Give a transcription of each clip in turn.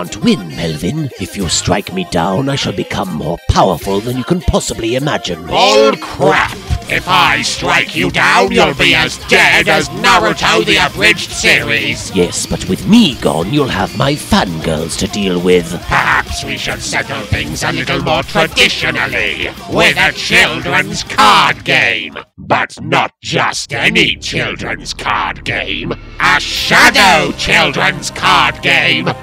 can't win, Melvin. If you strike me down, I shall become more powerful than you can possibly imagine. Bull crap! If I strike you down, you'll be as dead as Naruto the Abridged series. Yes, but with me gone, you'll have my fangirls to deal with. Perhaps we should settle things a little more traditionally with a children's card game. But not just any children's card game. A shadow children's card game.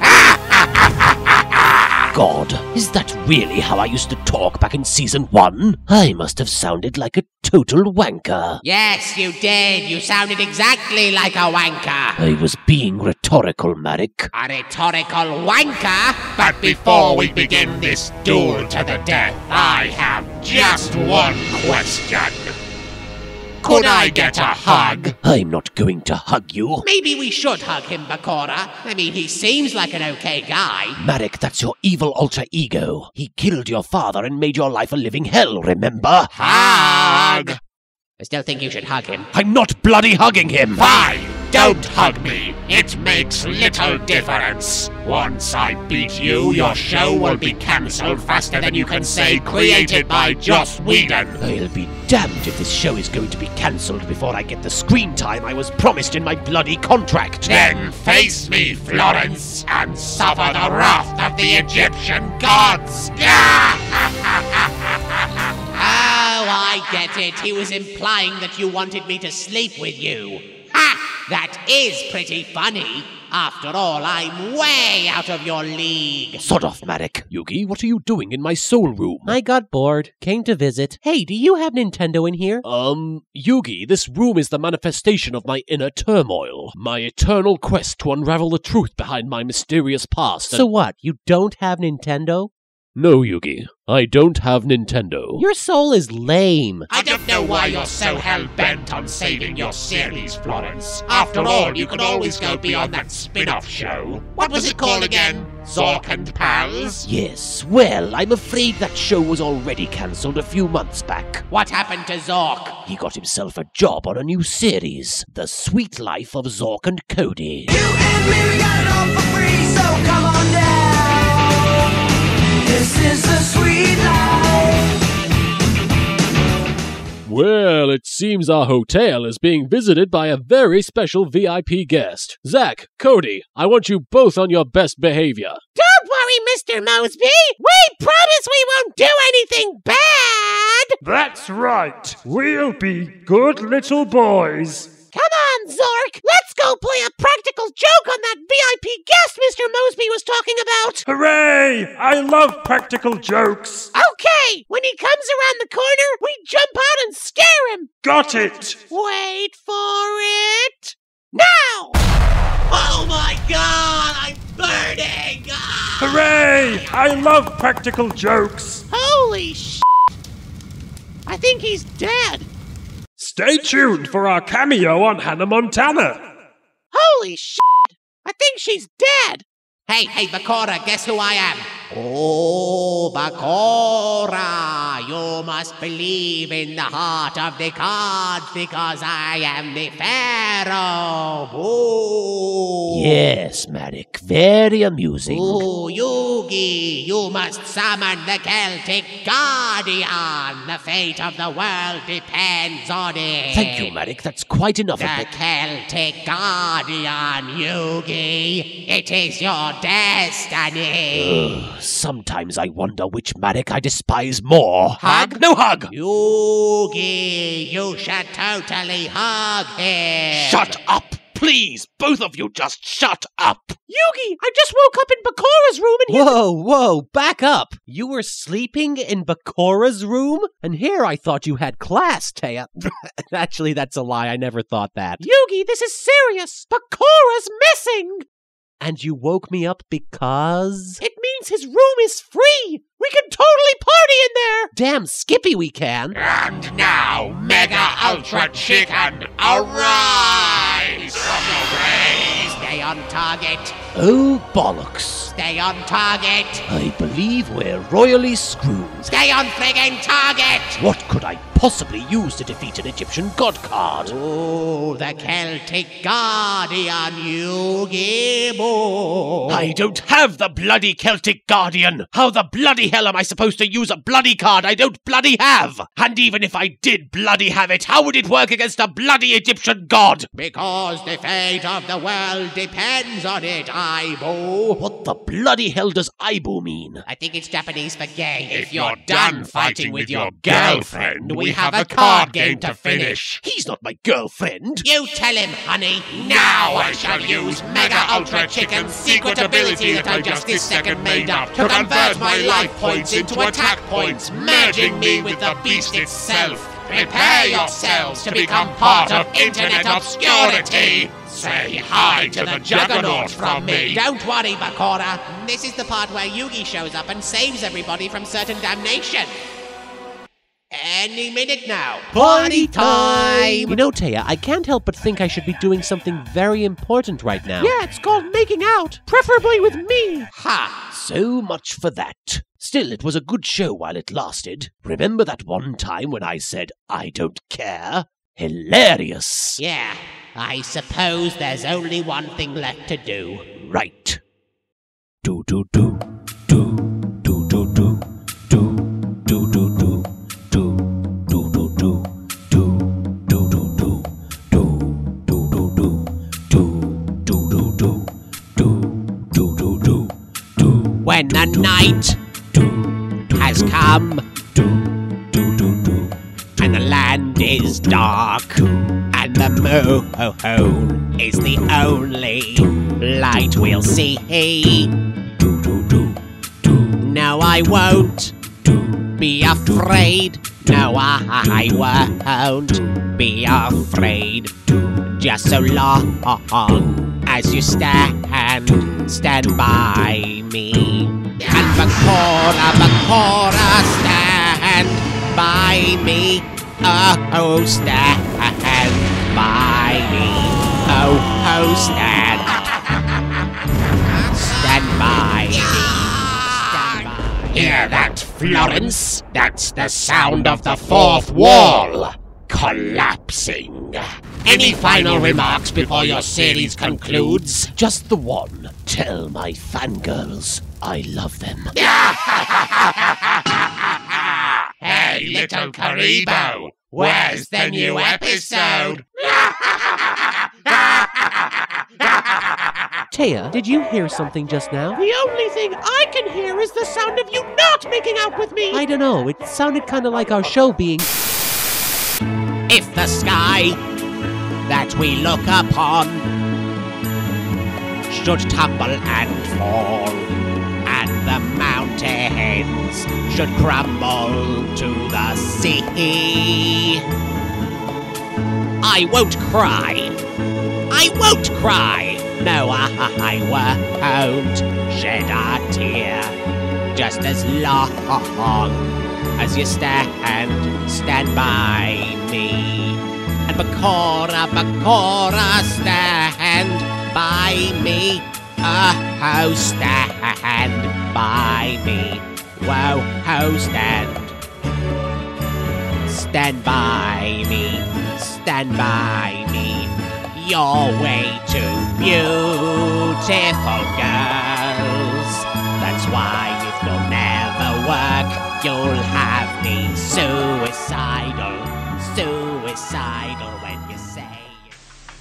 God, is that really how I used to talk back in season one? I must have sounded like a total wanker. Yes, you did. You sounded exactly like a wanker. I was being rhetorical, Marik. A rhetorical wanker? But before we begin this duel to the death, I have just one question. Could I get a hug? I'm not going to hug you. Maybe we should hug him, Bakura. I mean, he seems like an okay guy. Marik, that's your evil alter ego. He killed your father and made your life a living hell, remember? Hug! I still think you should hug him. I'm not bloody hugging him! Fine, don't hug me. It makes little difference. Once I beat you, your show will be cancelled faster than you can say created by Joss Whedon. I'll be damned if this show is going to be cancelled before I get the screen time I was promised in my bloody contract. Then face me, Florence, and suffer the wrath of the Egyptian gods. Oh, I get it. He was implying that you wanted me to sleep with you. Ha! That is pretty funny. After all, I'm way out of your league. Sod off, Marik. Yugi, what are you doing in my soul room? I got bored, came to visit. Hey, do you have Nintendo in here? Um, Yugi, this room is the manifestation of my inner turmoil. My eternal quest to unravel the truth behind my mysterious past. So what? You don't have Nintendo? No, Yugi, I don't have Nintendo. Your soul is lame. I don't know why you're so hell bent on saving your series, Florence. After all, you could always go beyond that spin off show. What was it called again? Zorc and Pals? Yes, well, I'm afraid that show was already cancelled a few months back. What happened to Zorc? He got himself a job on a new series, The Sweet Life of Zorc and Cody. You and me, seems our hotel is being visited by a very special VIP guest. Zach, Cody, I want you both on your best behavior. Don't worry, Mr. Moseby. We promise we won't do anything bad. That's right. We'll be good little boys. Come on, Zorc. Let's go play a practical joke on that VIP guest Mr. Moseby was talking about. Hooray! I love practical jokes. Okay, when he comes around the corner, we jump out and scare him. Got it. Wait for it. Now! Oh my god, I'm burning! Ah! Hooray! I love practical jokes. Holy sh! I think he's dead. Stay tuned for our cameo on Hannah Montana. Holy sh! I think she's dead. Hey, hey, Bakura, guess who I am? Oh, Bakura, you must believe in the heart of the cards because I am the Pharaoh. Ooh. Yes, Marik, very amusing. Oh, Yugi, you must summon the Celtic Guardian. The fate of the world depends on it. Thank you, Marik, that's quite enough of The. Celtic Guardian, Yugi. It is your destiny. Ugh, Sometimes I wonder which Marik I despise more. Hug? No hug! Yugi, you should totally hug him. Shut up! Please, both of you just shut up! Yugi, I just woke up in Bakura's room and here- Whoa, whoa, back up! You were sleeping in Bakura's room? And here I thought you had class, Téa. Actually, that's a lie. I never thought that. Yugi, this is serious. Bakura's missing. And you woke me up because. It means his room is free. We can totally party in there. Damn, Skippy, we can! And now, Mega Ultra Chicken, arise from your grave! Stay on target. Oh, bollocks. Stay on target. I believe we're royally screwed. Stay on friggin' target. What could I possibly use to defeat an Egyptian god card? Oh, the Celtic Guardian, Yu-Gi-Oh! I don't have the bloody Celtic Guardian! How the bloody hell am I supposed to use a bloody card I don't bloody have? And even if I did bloody have it, how would it work against a bloody Egyptian god? Because the fate of the world depends on it, Aibo. What the bloody hell does Aibo mean? I think it's Japanese for gay. If you're done fighting with your girlfriend, we have a card game to finish. He's not my girlfriend. You tell him, honey. Now I shall use Mega Ultra Chicken's secret ability that I just this second made up to convert my life points into attack points, merging me with the beast itself. Prepare yourselves to become part of internet obscurity. Say hi to the juggernaut from me. Don't worry, Bakura. This is the part where Yugi shows up and saves everybody from certain damnation. Any minute now. Party time! You know, Téa, I can't help but think I should be doing something very important right now. Yeah, it's called making out, preferably with me. Ha! So much for that. Still, it was a good show while it lasted. Remember that one time when I said, I don't care? Hilarious. Yeah, I suppose there's only one thing left to do. Right. Do do do do do has come. And the land is dark. And the moon is the only light we'll see. No, I won't be afraid. No, I won't be afraid. Just so long as you stand, stand by me. And Bakura, Bakura, stand by me. Oh, stand by me. Oh, oh, stand. Stand by me. Stand by Hear that, Florence? That's the sound of the fourth wall collapsing. Any final remarks before your series concludes? Just the one. Tell my fangirls I love them. Hey, little Kuriboh, where's the new episode? Téa, did you hear something just now? The only thing I can hear is the sound of you not making out with me. I don't know. It sounded kind of like our show being. If the sky that we look upon should tumble and fall, and the mountains should crumble to the sea, I won't cry. I won't cry. No, I won't shed a tear. Just as long as you stand, stand by me. And Bakura, Bakura, stand by me. Oh, stand by me. Whoa, oh, stand. Stand by me. Stand by me. You're way too beautiful, girls. That's why it will never work. You'll have me suicidal, suicidal when you say.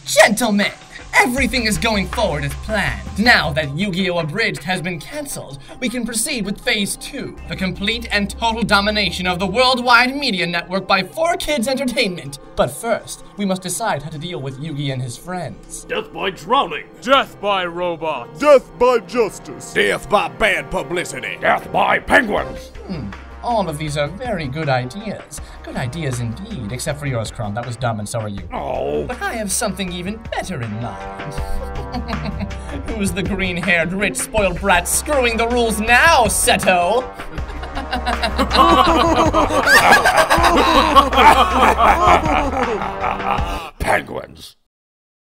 Gentlemen, everything is going forward as planned. Now that Yu-Gi-Oh! Abridged has been cancelled, we can proceed with Phase 2, the complete and total domination of the worldwide media network by 4Kids Entertainment. But first, we must decide how to deal with Yugi and his friends. Death by drowning. Death by robots. Death by justice. Death by bad publicity. Death by penguins. Hmm, all of these are very good ideas. Good ideas indeed, except for yours, Krump. That was dumb, and so are you. Oh. But I have something even better in mind. Who's the green haired, rich, spoiled brat screwing the rules now, Seto? Penguins.